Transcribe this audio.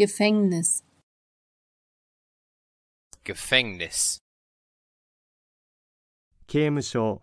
Gefängnis, Gefängnis. 刑務所